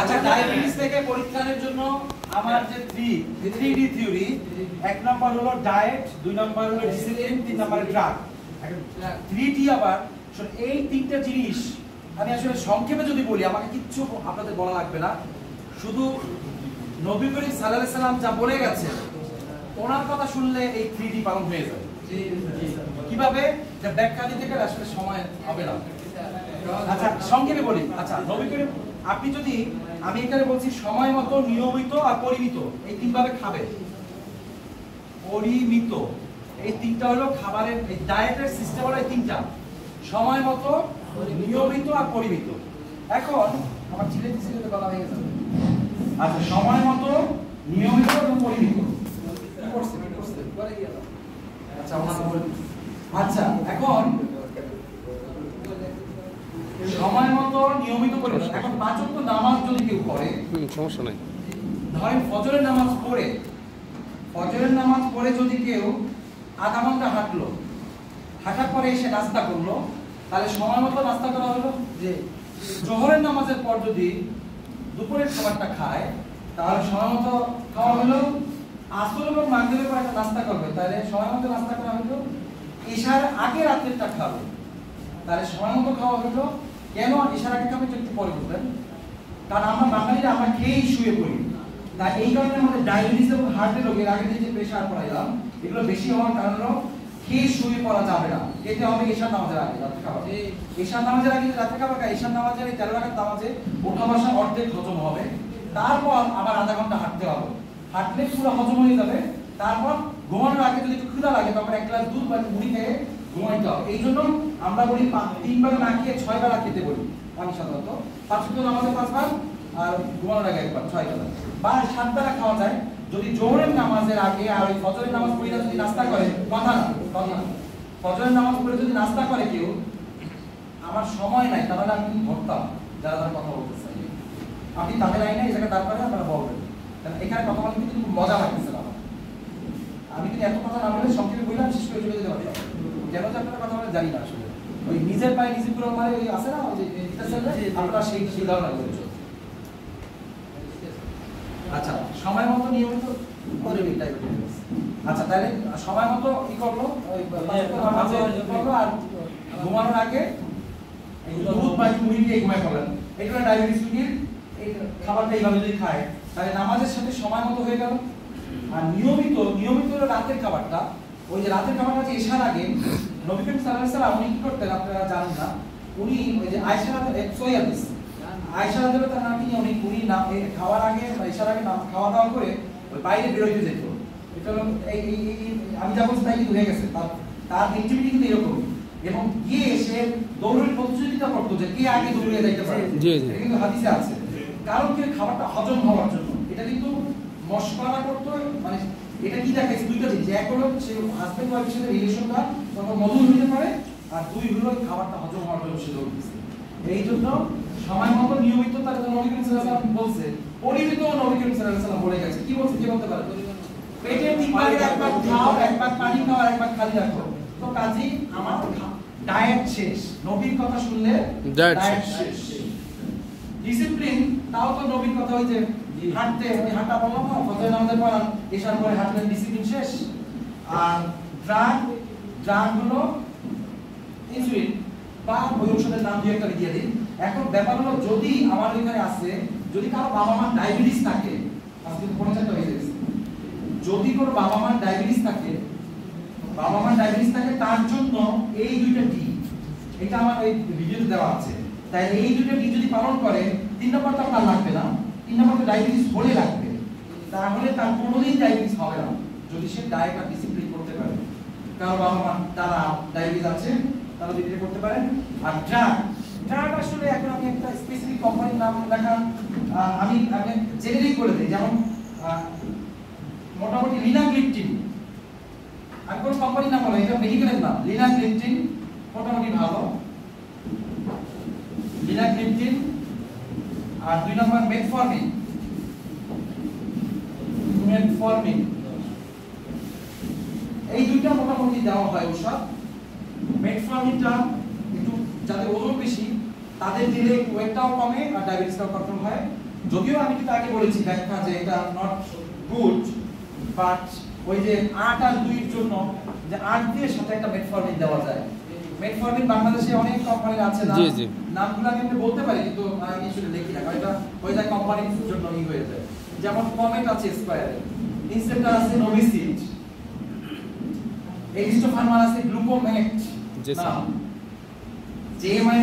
আচ্ছা ডায়াবেটিস থেকে পরীক্ষার জন্য আমার যে থ্রি থ্রি ডি থিওরি এক নম্বর হলো ডায়েট দুই নাম্বার হলো ডিসিপ্লিন তিন নম্বর ড্রাগ থ্রি ডি আবার শোন, এই তিনটা জিনিস আমি আসলে সংক্ষেপে যদি বলি আমাকে কিচ্ছু আপনাদের বলা লাগবে না। শুধু নবী করিম সাল্লাহ সাল্লাম যা বলে গেছে ওনার কথা শুনলে এই থ্রি ডি পালন হয়ে যাবে। কীভাবে? যে ব্যাখ্যা দিতে গেলে আসলে সময় হবে না। আচ্ছা সংক্ষেপে বলি। আচ্ছা নবী করিম আপনি যদি আমি এখানে বলছি সময় মতো নিয়মিত আর পরিমিত, এই তিন ভাবে খাবে। পরিমিত। এই তিনটা হলো খাবারের, এই ডায়েটের সিস্টেম হলো এই তিনটা। সময় মতো, নিয়মিত আর পরিমিত। এখন আমার ছেলে ছেলেতে বলা হয়ে গেছে আচ্ছা সময় মতো, নিয়মিত এবং পরিমিত। আচ্ছা আচ্ছা এখন সময় মতো নিয়মিত করে এখন পাঁচ নামাজ যদি কেউ পড়ে সমস্যা নাই। ধরেন ফজরের নামাজ পড়ে ফজরের নামাজ পড়ে যদি কেউ আধা ঘণ্টা হাঁটলো হাঁটার পরে এসে নাস্তা করল তাহলে সময় মতো নাস্তা করা হলো? যে জোহরের নামাজের পর যদি দুপুরের খাবারটা খায় তাহলে সময় মতো খাওয়া হলো আসর এবং মাগরিবের পর একটা নাস্তা করবে তাহলে সময় মতো নাস্তা করা হলো এশার আগে রাত্রেরটা খাবে তাহলে সময় মতো খাওয়া হলো কেন আগে খাবে একটু পরে? বলবেন কারণ আমরা বাঙালিরা আমরা খেয়েই শুয়ে পড়ি। তাই এই কারণে আমাদের ডায়াবেটিস এবং হার্টের রোগের আগে যে প্রেশার পড়াইলাম এগুলো বেশি হওয়ার কারণ হলো খেয়ে শুয়ে পড়া যাবে না। এতে হবে এশার নামাজের আগে রাত্রে খাবার। এশার নামাজের আগে রাত্রে খাবার খাই এশার নামাজের এই তেরো রাখার নামাজে ওঠা বসা অর্ধেক হজম হবে। তারপর আবার আধা ঘণ্টা হাঁটতে হবে। হাঁটলে পুরো হজম হয়ে যাবে। তারপর ঘুমানোর আগে যদি একটু ক্ষুধা লাগে তখন এক গ্লাস দুধ বা মুড়ি খেয়ে ঘুমাইতে হবে। এই জন্য আমরা বলি পা- তিন বেলা না খেয়ে ছয় বেলা খেতে বলি, আমি সাধারণত। পাঁচ ওয়াক্ত নামাজে পাঁচবার, আর ঘুমানোর আগে একবার ছয় বেলা বা সাত বেলা খাওয়া যায়। যদি জোহরের নামাজের আগে আর ওই ফজরের নামাজ পড়ে যদি নাস্তা করে, কথা না, কথা। ফজরের নামাজ পড়ে যদি নাস্তা করে কেউ, আমার সময় নাই, তাহলে আমি ধরতাম, যারা যারা কথা বলতেছে। আপনি তাদের আইনে এই জায়গায় করে আপনারা বলবেন। কারণ এখানে কথা বলতে কিন্তু মজা লাগতেছে না। আমি কিন্তু এত কথা না বলে সংক্ষেপে বললাম, শেষ করে চলে যেতে পারতাম কেন যে আপনারা কথা বলে জানি না আসলে। ওই নিজের পায়ে নিজে পুরো মানে ওই আছে না ওই যে এটা আপনারা সেই সেই ধরনের করে আচ্ছা সময় মতো নিয়মিত করে ডায়াবেটিস আচ্ছা তাহলে সময় মতো কি করল করল আর ঘুমানোর আগে দুধ বা মুড়ি দিয়ে ঘুমায় পড়লেন এগুলো ডায়াবেটিস রোগীর খাবারটা এইভাবে যদি খায় তাহলে নামাজের সাথে সময় মতো হয়ে গেল। আর নিয়মিত নিয়মিত রাতের খাবারটা। ওই যে রাতের খাবারটা যে এসার আগে নবী করিম সাল্লাম উনি কি করতেন আপনারা জানেন না? উনি ওই যে আয়েশা সই হাদিস। আয়েশা রাদিয়াল্লাহু তাআলা নাকি উনি উনি না খাওয়ার আগে বা এসার আগে না খাওয়া দাওয়া করে ওই বাইরে বের হইতে যেত। এটা হলো এই আমি যা বলছি তাই কিন্তু হয়ে গেছে। তার তার অ্যাক্টিভিটি কিন্তু এরকম এবং গিয়ে সে দৌড়ের প্রতিযোগিতা করতো যে কে আগে দৌড়ে যাইতে পারে। জি, জি। কিন্তু হাদিসে আছে। কারণ কি? খাবারটা হজম হওয়ার জন্য এটা কিন্তু মশকরা করতো মানে এটা কি দেখাইছে দুইটা জিনিস। এক হলো সে হাজবেন্ড ওয়াইফের সাথে রিলেশনটা তখন মধুর হইতে পারে আর দুই হলো খাবারটা হজম হওয়ার জন্য সে দৌড় এই জন্য সময় মতো নিয়মিত তার নবী করিম সাল্লাল্লাহু ওয়াসাল্লাম বলছে পরিমিত নবী করিম সাল্লাল্লাহু ওয়াসাল্লাম বলে গেছে। কি বলছে কি বলতে পারে? পেটে তিন ভাগে এক ভাগ খাও এক ভাগ পানি খাও আর এক ভাগ খালি রাখো। তো কাজী আমার ডায়েট শেষ। নবীর কথা শুনলে diet শেষ। ডিসিপ্লিন তাও তো নবীর কথা ওই যে হাঁটতে ওই হাঁটা বললাম না ফজর নামাজের পর এসার পরে হাঁটলেন ডিসিপ্লিন শেষ। আর ড্রাগ ড্রাগ হলো ইনসুলিন বা ওই ওষুধের নাম দিয়ে একটা দিয়ে দিন। এখন ব্যাপার হলো, যদি আমার এখানে আছে, যদি কারও বাবা মার ডায়াবেটিস থাকে, আজকে তো পঞ্চাশটা হয়ে গেছে। যদি কোনো বাবা মার ডায়াবেটিস থাকে বাবা মার ডায়াবেটিস থাকে, তার জন্য এই দুইটা ডি এটা আমার এই ভিডিওতে দেওয়া আছে। তাই এই দুইটা ডি যদি পালন করে তিন নম্বর তো আপনার লাগবে না। তিন নম্বর তো ডায়াবেটিস হলে লাগবে তাহলে তার কোনোদিন ডায়াবেটিস হবে না। যদি সে ডায়েট আর ডিসিপ্লিন করতে পারে কারও বাবা মা তারা ডায়াবেটিস আছে তারা যদি করতে পারেন আর ড্রাগ ড্রাগ আসলে এখন আমি একটা স্পেসিফিক কোম্পানির নাম আহ, আমি আমি জেনেরিক করে দিই যেমন মোটামুটি লিনাগ্লিপটিন আমি কোন কোম্পানির নাম বলে এটা মেডিকেলের নাম লিনাগ্লিপটিন মোটামুটি ভালো। লিনাগ্লিপটিন আর দুই নম্বর মেটফর্মিন মেটফর্মিন এই দুইটা মোটামুটি দেওয়া হয় ওষুধ মেটফর্মিনটা একটু যাদের ওজন বেশি, তাদের দিলে ওয়েটটাও কমে আর ডায়াবেটিসটাও কন্ট্রোল হয়। যদিও আমি কিন্তু আগে বলেছি ব্যাখ্যা যে এটা নট গুড বাট ওই যে আট আর দুইয়ের জন্য, যে আট দিয়ে সাথে একটা মেটফরমিন দেওয়া যায়। মেটফরমিন বাংলাদেশে অনেক কোম্পানির আছে না জি, জি। নামগুলো আমি আপনি বলতে পারি কিন্তু আমি আসলে লিখি না কারণ এটা ওই যায় কোম্পানির জন্য ই হয়ে যায়। যেমন কমেট আছে স্কয়ারে ইনসেপ্টার আছে নোভিসিড আছে গ্লুকোমেট জি, স্যার।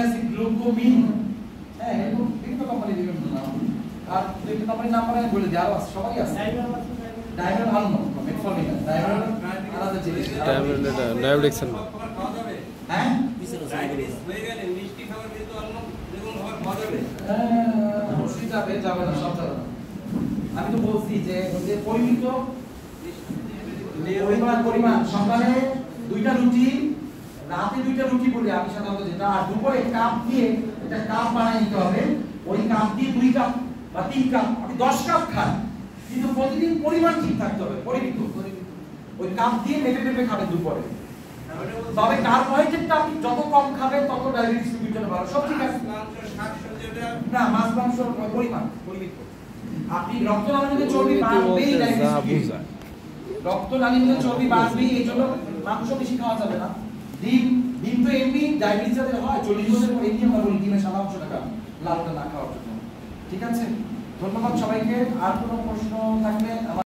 আছে গ্লুকোমিন হ্যাঁ এরকম বিভিন্ন কোম্পানি বিভিন্ন নাম। আর কোম্পানির নাম আমি বলে দিই আরও আছে সবাই আছে। ডায়মন্ড ভালো মেটফর্মিন ডায়মন্ড আলাদা জিনিস। না হ্যাঁ? হ্যাঁ, অবশ্যই যাবে যাবে না সব যাবে আমি তো বলছি যে যে পরিমিত পরিমাণ পরিমাণ সকালে দুইটা রুটি রাতে দুইটা রুটি বলি আমি সাধারণত যেটা আর দুপুরে কাপ দিয়ে একটা কাপ বানিয়ে নিতে হবে। ওই কাপ দিয়ে দুই কাপ বা তিন কাপ আপনি দশ কাপ খান। কিন্তু প্রতিদিন পরিমাণ ঠিক থাকতে হবে পরিমিত। ওই কাপ দিয়ে মেপে মেপে খাবেন দুপুরে। তবে কার্বোহাইড্রেটটা আপনি যত কম খাবেন তত ডায়াবেটিস রোগীর জন্য ভালো সব ঠিক আছে? না মাছ মাংস পরিমাণ পরিমিত। আপনি রক্ত নালীতে চর্বি বাড়বেই ডায়াবেটিস রক্ত নালীতে চর্বি বাড়বেই এই জন্য মাংস বেশি খাওয়া যাবে না। ডিম ডিম তো এমনি ডায়াবেটিস যাদের হয় চল্লিশ বছরের পর এমনি আমরা বলি ডিমের সাদা অংশটা খান লালটা না খাওয়ার জন্য। ঠিক আছে? ধন্যবাদ সবাইকে। আর কোনো প্রশ্ন থাকলে আমার